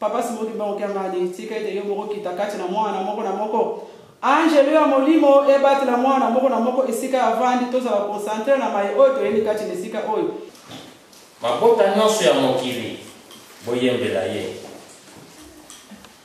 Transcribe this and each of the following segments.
papa simoki mbango kiangani tika ete yo moko kita kati na mwana moko na moko angelo ya molimo ebatela mwana moko na moko esika ya vandi tozala konsantre na mai oyo toyeli kati na esika oyo mabota nyonso ya mokili boyembela ye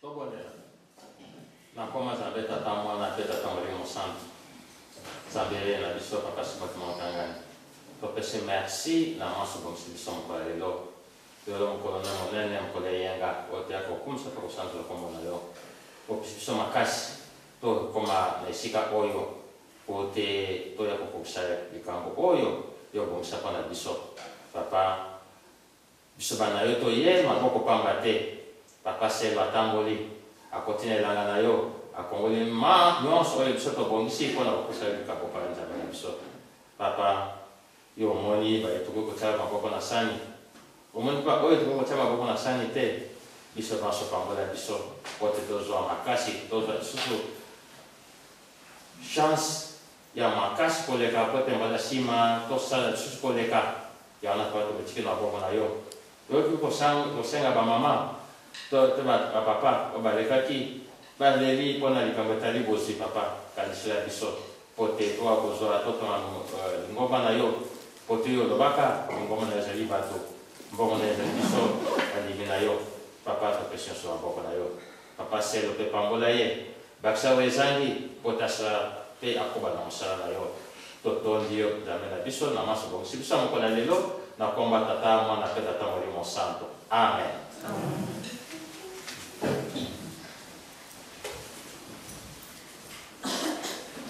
Tobolela. Na nkoma Nzambe Tata, Mwana mpe Tata Molimo Mosantu, Nzambe ya Yaya na biso Papa Subhot Montangane, topesi merci na manso obongisi biso mokolo ya lelo. Lelo mokolo na monene, mokolo ya eyenga oyo toyaka kokumisa mpe kosanzola nkombo na yo. Bopesi biso makasi tokoma na esika oyo mpo te toya kokokisa likambo oyo yo obongisa mpo na biso, Papa. Biso bana yo to ye maboko pamba te papa semba atamboli akoti na elanga na yo akongoli ma nionso oyo biso to bongisi pona ko pesa yo likabo pa nzambe na biso papa yo omoni baye tokoki ko tia maboko na sani omoni pa oyo tokoki ko tia maboko na sani te biso banso pambola biso pote to zua makasi to zua lisusu chance ya makasi koleka po ete mbala sima tosala lisusu koleka ya wana po ete otiki loboko na yo toyoki kosenga ba mama to te ba papa oyo balekaki baleli po na likambo etali bozwi papa kanisela biso po te toa kozwa to tonga lingomba na yo po te yo olobaka lingomba na yo ezali bato mbongo na ezali biso bandimi na yo papa topesi nyonso maboko na yo papa selo pe pambola ye Bakisa oyo ezangi potasser pe akoba na mosala na yo to tondi yo Nzambe na biso na manso obongisi biso ya mokolo ya lelo na kombo ya Tata Mwana pe Tata Molimo Santo amen.